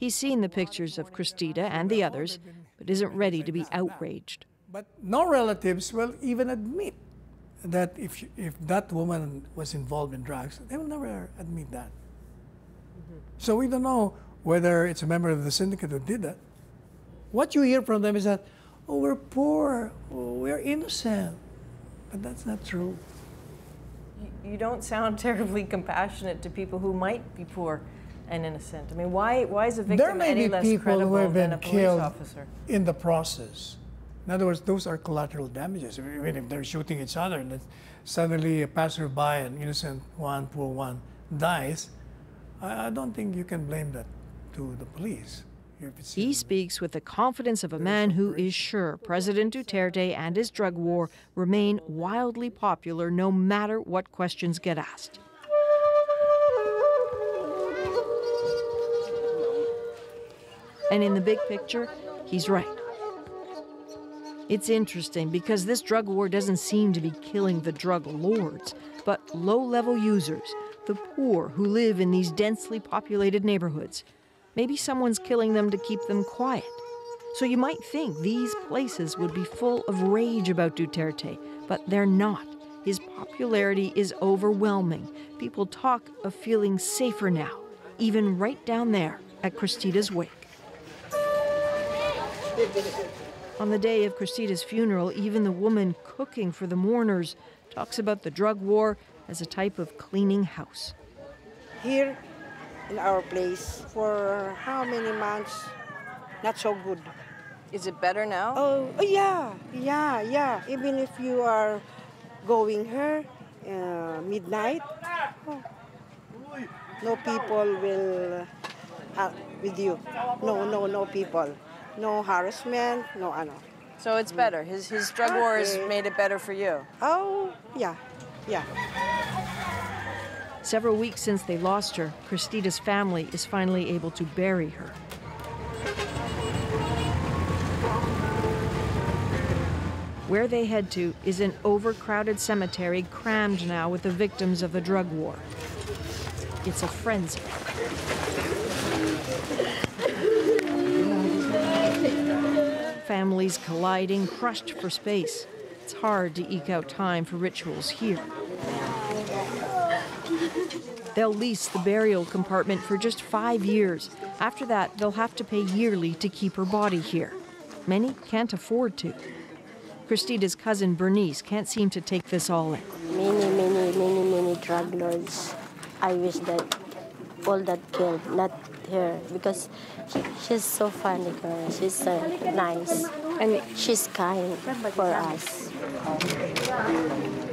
He's seen the pictures of Cristita and the others, but isn't ready to be outraged. But no relatives will even admit that if, if that woman was involved in drugs, they will never admit that. Mm-hmm. So we don't know whether it's a member of the syndicate who did that. What you hear from them is that, oh, we're poor, oh, we're innocent. But that's not true. You don't sound terribly compassionate to people who might be poor and innocent. I mean, why, why is a victim any less credible who have been than a police killed officer? in the process. In other words, those are collateral damages. I mean, if they're shooting each other and suddenly a passerby, an innocent one, poor one, dies, I, I don't think you can blame that to the police. He speaks with the confidence of a man who is sure President Duterte and his drug war remain wildly popular no matter what questions get asked. And in the big picture, he's right. It's interesting because this drug war doesn't seem to be killing the drug lords, but low level users, the poor who live in these densely populated neighborhoods. Maybe someone's killing them to keep them quiet. So you might think these places would be full of rage about Duterte, but they're not. His popularity is overwhelming. People talk of feeling safer now, even right down there at Cristita's wake. On the day of Cristita's funeral, even the woman cooking for the mourners talks about the drug war as a type of cleaning house. Here in our place for how many months? Not so good. Is it better now? Oh, oh yeah, yeah, yeah. Even if you are going here uh, midnight, oh, no people will uh, with you. No, no, no people. No harassment, no ano. So it's mm. better. His, his drug war has made it better for you. Oh, yeah, yeah. Several weeks since they lost her, Cristita's family is finally able to bury her. Where they head to is an overcrowded cemetery crammed now with the victims of the drug war. It's a frenzy. Families colliding, crushed for space. It's hard to eke out time for rituals here. They'll lease the burial compartment for just five years. After that, they'll have to pay yearly to keep her body here. Many can't afford to. Christina's cousin Bernice can't seem to take this all in. many, many, many, many drug lords. I wish that all that killed, not her, because she, she's so funny girl. She's so nice, and she's kind for us.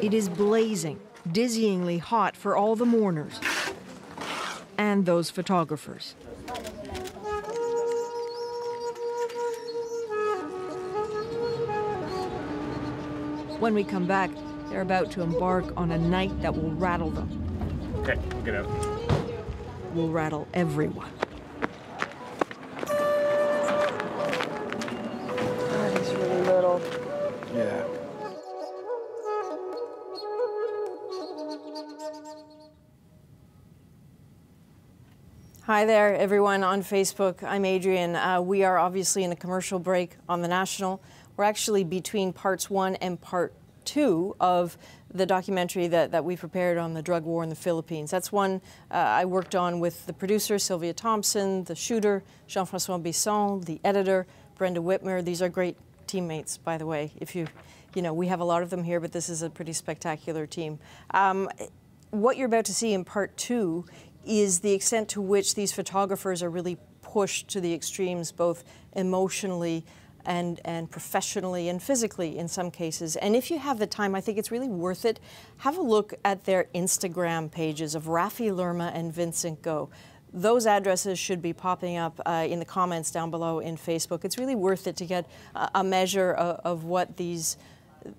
It is blazing, dizzyingly hot for all the mourners and those photographers. When we come back, they're about to embark on a night that will rattle them, Okay, we'll get out. Will rattle everyone. He's really little. Yeah. Hi there, everyone on Facebook. I'm Adrienne. Uh, we are obviously in a commercial break on the National. We're actually between parts one and part two of the documentary that, that we prepared on the drug war in the Philippines. That's one uh, I worked on with the producer, Sylvia Thompson, the shooter, Jean Francois Bisson, the editor, Brenda Whitmer. These are great teammates, by the way. If you, you know, we have a lot of them here, but this is a pretty spectacular team. Um, what you're about to see in part two is the extent to which these photographers are really pushed to the extremes, both emotionally and, and professionally and physically in some cases. And if you have the time, I think it's really worth it. Have a look at their Instagram pages of Raffy Lerma and Vincent Go. Those addresses should be popping up uh, in the comments down below in Facebook. It's really worth it to get a, measure of, of what these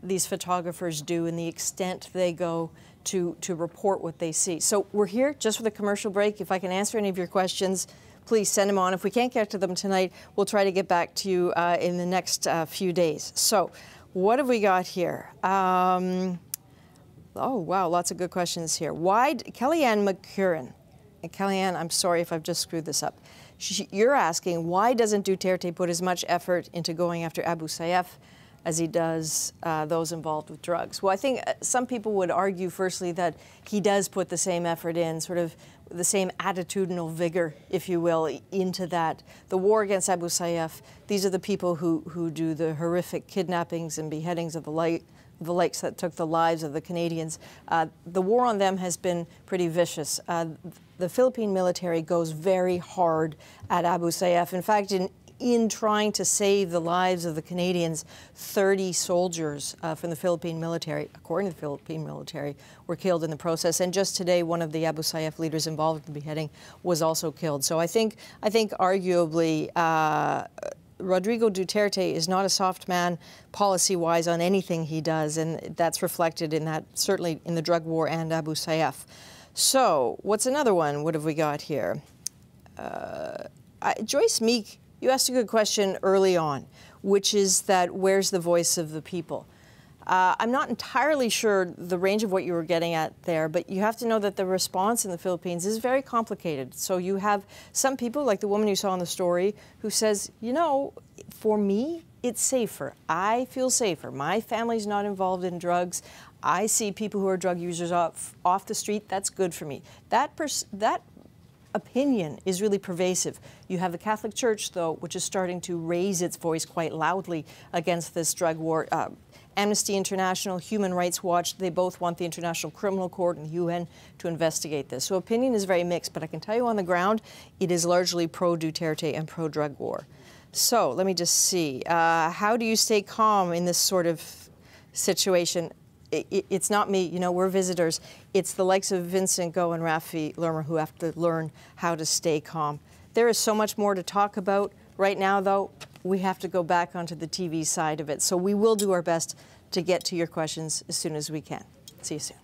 these photographers do and the extent they go to, to report what they see. So we're here just for the commercial break. If I can answer any of your questions, please send them on. If we can't get to them tonight, we'll try to get back to you uh, in the next uh, few days. So what have we got here? Um, oh, wow, lots of good questions here. Why, Kellyanne McCurran, and Kellyanne, I'm sorry if I've just screwed this up. She, you're asking, why doesn't Duterte put as much effort into going after Abu Sayyaf as he does uh, those involved with drugs. Well, I think uh, some people would argue, firstly, that he does put the same effort in, sort of the same attitudinal vigor, if you will, into that. The war against Abu Sayyaf, these are the people who, who do the horrific kidnappings and beheadings of the light the lakes that took the lives of the Canadians. Uh, the war on them has been pretty vicious. Uh, the Philippine military goes very hard at Abu Sayyaf. In fact, in in trying to save the lives of the Canadians, 30 soldiers uh, from the Philippine military, according to the Philippine military, were killed in the process. And just today, one of the Abu Sayyaf leaders involved in the beheading was also killed. So I think, I think arguably, uh, Rodrigo Duterte is not a soft man policy-wise on anything he does, and that's reflected in that, certainly in the drug war and Abu Sayyaf. So, what's another one? What have we got here? Uh, Joyce Meek you asked a good question early on, which is that where's the voice of the people? Uh, I'm not entirely sure the range of what you were getting at there, but you have to know that the response in the Philippines is very complicated. So you have some people, like the woman you saw in the story, who says, you know, for me, it's safer. I feel safer. My family's not involved in drugs. I see people who are drug users off, off the street. That's good for me. That, that opinion is really pervasive. You have the Catholic Church, though, which is starting to raise its voice quite loudly against this drug war. Uh, Amnesty International, Human Rights Watch, they both want the International Criminal Court and the UN to investigate this. So opinion is very mixed, but I can tell you on the ground, it is largely pro Duterte and pro drug war. So let me just see. Uh, how do you stay calm in this sort of situation? It, it's not me, you know, we're visitors. It's the likes of Vincent Go and Raffy Lerma who have to learn how to stay calm. There is so much more to talk about. Right now, though, we have to go back onto the TV side of it. So we will do our best to get to your questions as soon as we can. See you soon.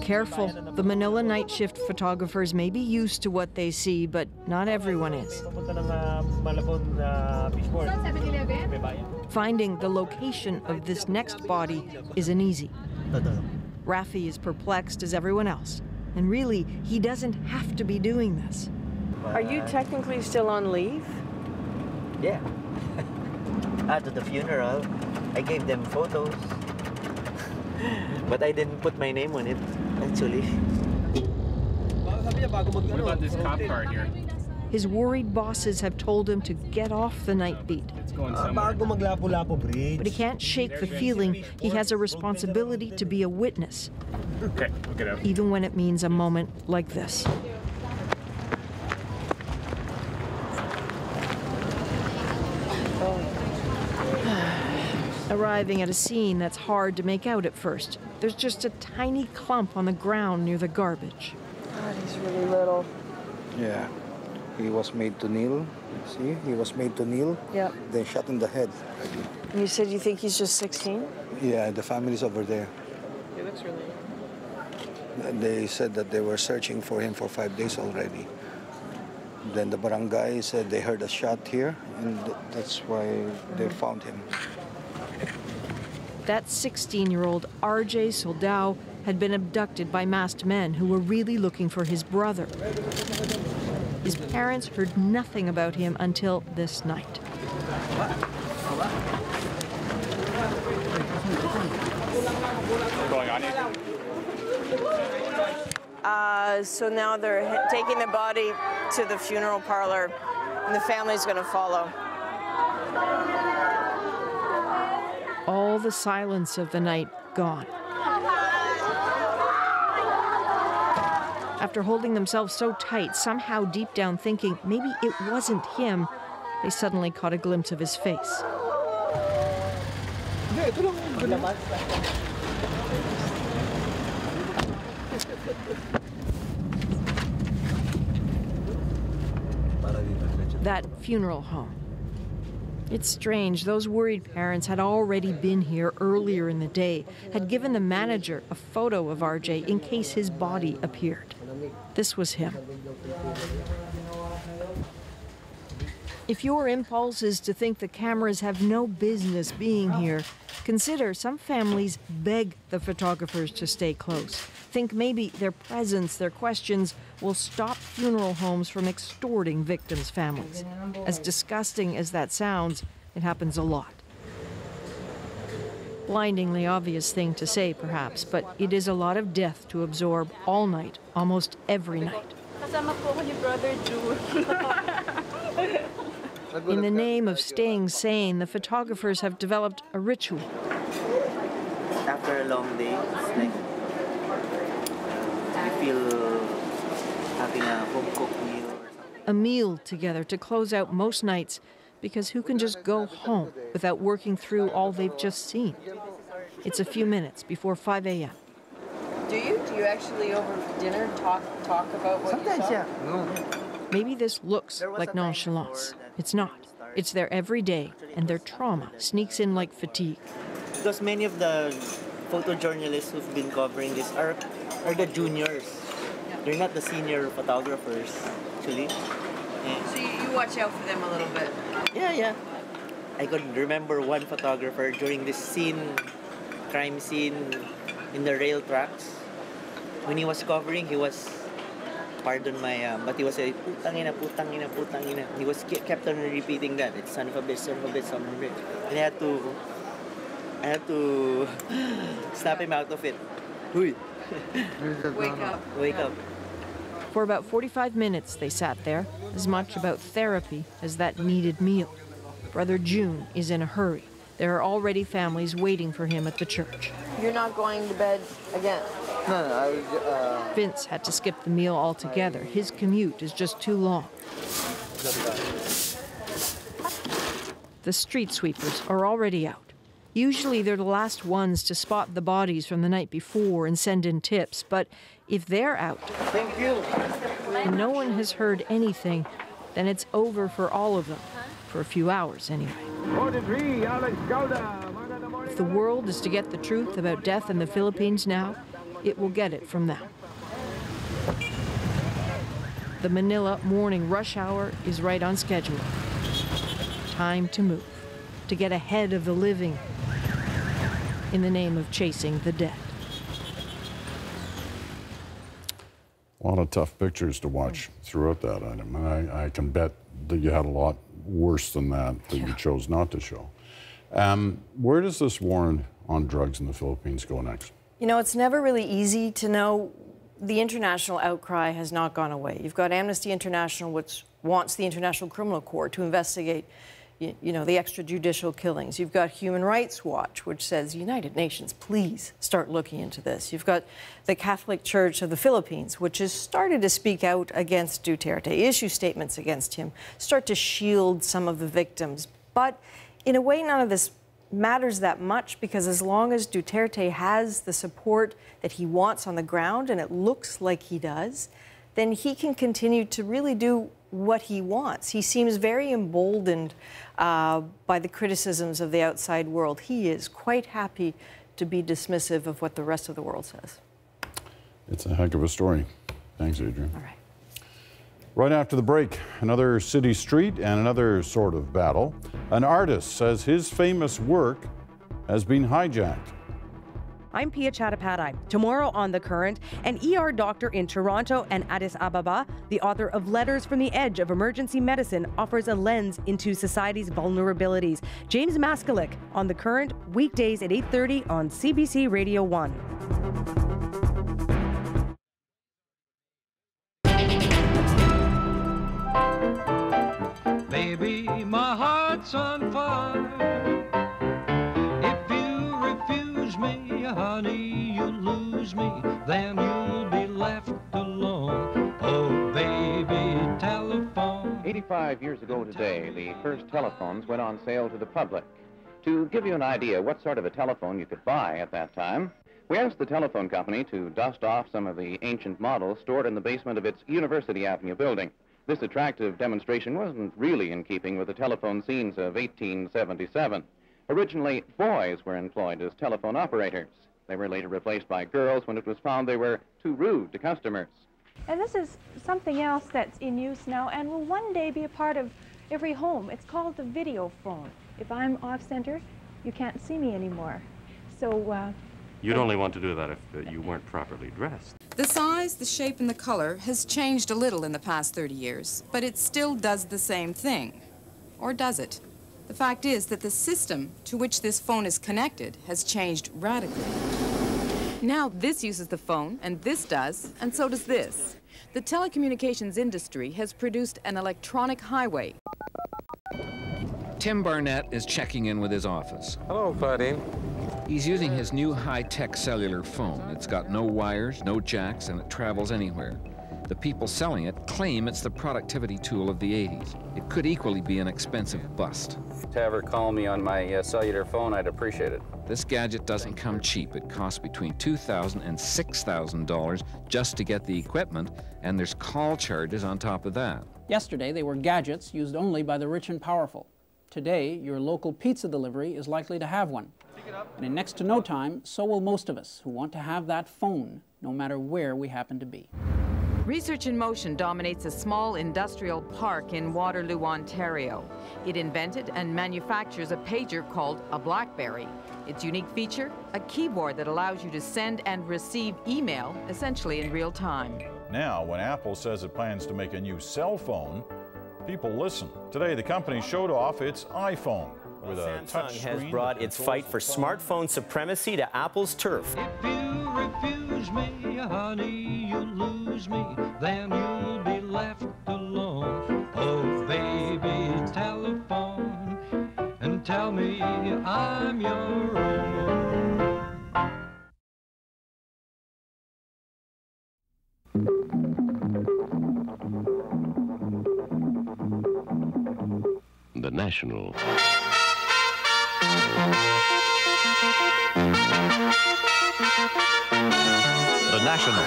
Careful. The Manila night shift photographers may be used to what they see, but not everyone is. Finding the location of this next body isn't easy. Raffy is perplexed as everyone else. And really, he doesn't have to be doing this. Are you technically still on leave? Yeah. After the funeral, I gave them photos. but I didn't put my name on it, actually. What about this cop car here? His worried bosses have told him to get off the night beat. But he can't shake the feeling he has a responsibility to be a witness. Okay, we'll get out. Even when it means a moment like this. Arriving at a scene that's hard to make out at first. There's just a tiny clump on the ground near the garbage. God, he's really little. Yeah. He was made to kneel. See, he was made to kneel. Yeah. Then shot in the head. And you said you think he's just 16? Yeah, the family's over there. He looks really They said that they were searching for him for five days already. Then the barangay said they heard a shot here, and that's why they found him. That 16 year old RJ Soldao had been abducted by masked men who were really looking for his brother. His parents heard nothing about him until this night. going on here? Uh, so now they're taking the body to the funeral parlor. and the family's going to follow. All the silence of the night gone. After holding themselves so tight, somehow deep down thinking maybe it wasn't him, they suddenly caught a glimpse of his face. That funeral home. It's strange, those worried parents had already been here earlier in the day, had given the manager a photo of RJ in case his body appeared. This was him. If your impulse is to think the cameras have no business being here, consider some families beg the photographers to stay close. Think maybe their presence, their questions, will stop funeral homes from extorting victims' families. As disgusting as that sounds, it happens a lot. Blindingly obvious thing to say, perhaps, but it is a lot of death to absorb all night, almost every night. In the name of staying sane, the photographers have developed a ritual. After a long day, it's like you feel having a home cooked meal. A meal together to close out most nights because who can just go home without working through all they've just seen? It's a few minutes before 5 a.m. Do you? Do you actually over dinner talk talk about what Sometimes, you saw? yeah. No. Maybe this looks like nonchalance. It's not. It's their everyday, and their trauma sneaks in like fatigue. Because many of the photojournalists who've been covering this are, are the juniors. They're not the senior photographers, actually. So you, you watch out for them a little bit. Yeah, yeah. I could remember one photographer during this scene, crime scene in the rail tracks. When he was covering, he was, pardon my, um, but he was saying, putang ina, putang ina, putang ina. He was kept on repeating that. It's son of a bitch, son of a bitch, son of a bitch. And I had to, I had to snap him out of it. Huy. Wake up. Wake up. For about 45 minutes, they sat there, as much about therapy as that needed meal. Brother June is in a hurry. There are already families waiting for him at the church. You're not going to bed again. No, no, I was, uh, Vince had to skip the meal altogether. His commute is just too long. The street sweepers are already out. Usually they're the last ones to spot the bodies from the night before and send in tips, but if they're out Thank you. and no one has heard anything, then it's over for all of them, for a few hours anyway. If the world is to get the truth about death in the Philippines now, it will get it from them. The Manila morning rush hour is right on schedule. Time to move, to get ahead of the living in the name of chasing the dead. A lot of tough pictures to watch throughout that item. And I, I can bet that you had a lot worse than that that you chose not to show. Um, where does this war on drugs in the Philippines go next? You know, it's never really easy to know. The international outcry has not gone away. You've got Amnesty International, which wants the International Criminal Court to investigate, you, you know, the extrajudicial killings. You've got Human Rights Watch, which says, United Nations, please start looking into this. You've got the Catholic Church of the Philippines, which has started to speak out against Duterte, issue statements against him, start to shield some of the victims. But in a way, none of this matters that much because as long as Duterte has the support that he wants on the ground, and it looks like he does, then he can continue to really do what he wants. He seems very emboldened uh, by the criticisms of the outside world. He is quite happy to be dismissive of what the rest of the world says. It's a heck of a story. Thanks, Adrienne. All right. Right after the break, another city street and another sort of battle. An artist says his famous work has been hijacked. I'm Pia Chattopadhyay. Tomorrow on The Current, an ER doctor in Toronto and Addis Ababa, the author of Letters from the Edge of Emergency Medicine, offers a lens into society's vulnerabilities. James Maskalyk on The Current, weekdays at 8.30 on CBC Radio 1. Lose me. Then you'll be left alone. Oh, baby, telephone. 85 years ago today, the first telephones went on sale to the public. To give you an idea what sort of a telephone you could buy at that time, we asked the telephone company to dust off some of the ancient models stored in the basement of its University Avenue building. This attractive demonstration wasn't really in keeping with the telephone scenes of 1877. Originally, boys were employed as telephone operators. They were later replaced by girls when it was found they were too rude to customers. And this is something else that's in use now and will one day be a part of every home. It's called the video phone. If I'm off center, you can't see me anymore. So uh, You'd only want to do that if uh, you weren't properly dressed. The size, the shape, and the color has changed a little in the past 30 years, but it still does the same thing. Or does it? The fact is that the system to which this phone is connected has changed radically. Now this uses the phone, and this does, and so does this. The telecommunications industry has produced an electronic highway. Tim Barnett is checking in with his office. Hello, Claudine. He's using his new high-tech cellular phone. It's got no wires, no jacks, and it travels anywhere. The people selling it claim it's the productivity tool of the 80s. It could equally be an expensive bust. To ever call me on my uh, cellular phone, I'd appreciate it. This gadget doesn't come cheap. It costs between $2,000 and $6,000 just to get the equipment, and there's call charges on top of that. Yesterday, they were gadgets used only by the rich and powerful. Today, your local pizza delivery is likely to have one. And in next to no time, so will most of us who want to have that phone, no matter where we happen to be. Research in Motion dominates a small industrial park in Waterloo, Ontario. It invented and manufactures a pager called a BlackBerry. Its unique feature, a keyboard that allows you to send and receive email essentially in real time. Now, when Apple says it plans to make a new cell phone, people listen. Today, the company showed off its iPhone with a touch Samsung has brought its fight for smartphone supremacy to Apple's turf. refuse me, honey, you'll lose me. Then you'll be left alone. Oh, baby, telephone and tell me I'm your own. The National. The National.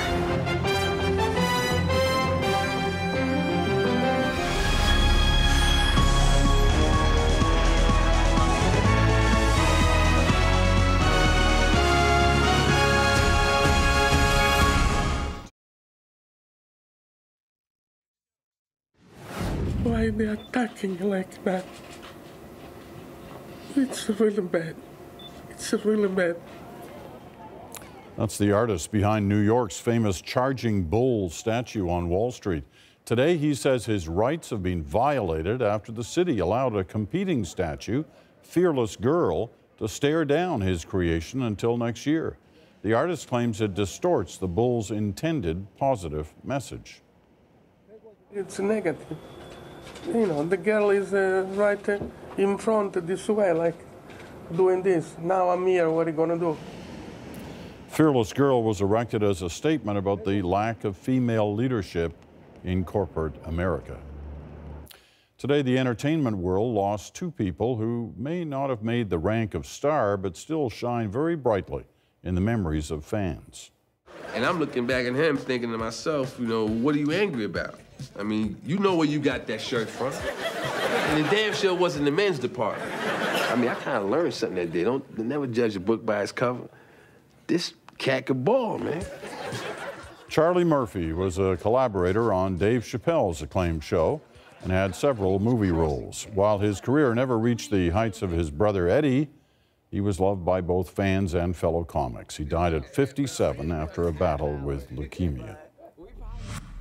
Why are they attacking like that? It's really bad. It's really bad. That's the artist behind New York's famous Charging Bull statue on Wall Street. Today, he says his rights have been violated after the city allowed a competing statue, Fearless Girl, to stare down his creation until next year. The artist claims it distorts the bull's intended positive message. It's negative. You know, the girl is uh, right uh, in front this way, like doing this. Now I'm here, what are you gonna do? Fearless Girl was erected as a statement about the lack of female leadership in corporate America. Today, the entertainment world lost two people who may not have made the rank of star, but still shine very brightly in the memories of fans. And I'm looking back at him thinking to myself, you know, what are you angry about? I mean, you know where you got that shirt from. And the damn sure wasn't the men's department. I mean, I kind of learned something that day. Don't never judge a book by its cover. This cat could ball, man. Charlie Murphy was a collaborator on Dave Chappelle's acclaimed show and had several movie roles. While his career never reached the heights of his brother Eddie, he was loved by both fans and fellow comics. He died at 57 after a battle with leukemia.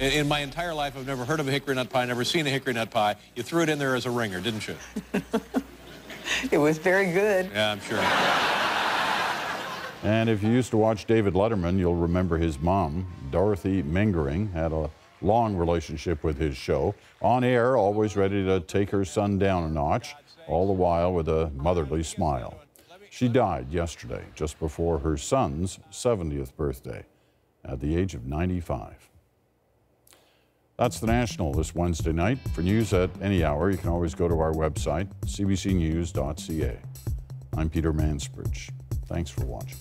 In, in my entire life, I've never heard of a hickory nut pie, never seen a hickory nut pie. You threw it in there as a ringer, didn't you? It was very good. Yeah, I'm sure. And if you used to watch David Letterman, you'll remember his mom, Dorothy Mengering, had a long relationship with his show. On air, always ready to take her son down a notch, all the while with a motherly smile. She died yesterday, just before her son's 70th birthday, at the age of 95. That's The National this Wednesday night. For news at any hour, you can always go to our website, cbcnews.ca. I'm Peter Mansbridge. Thanks for watching.